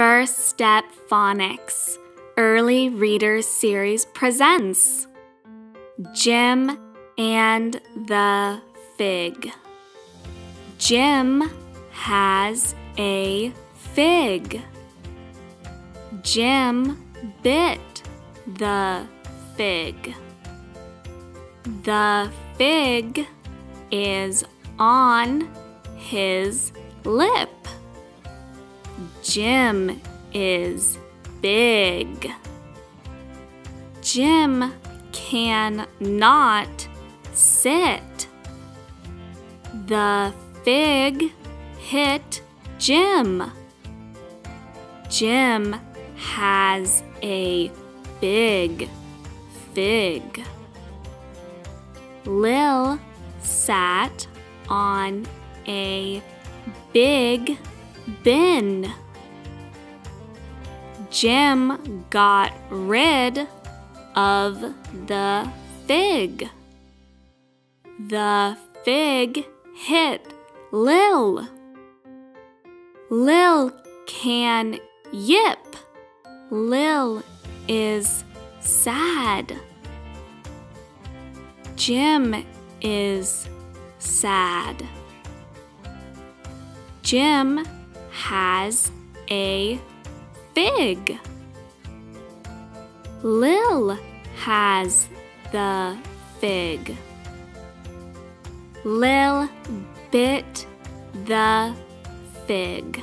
First Step Phonics Early Readers Series presents Jim and the Fig. Jim has a fig. Jim bit the fig. The fig is on his lip. Jim is big. Jim can not sit. The fig hit Jim. Jim has a big fig. Lil sat on a big bin. Jim got rid of the fig. The fig hit Lil. Lil can yip. Lil is sad. Jim is sad. Jim has a fig. Lil has the fig. Lil bit the fig.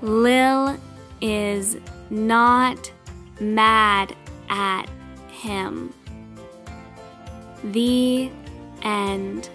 Lil is not mad at him. The end.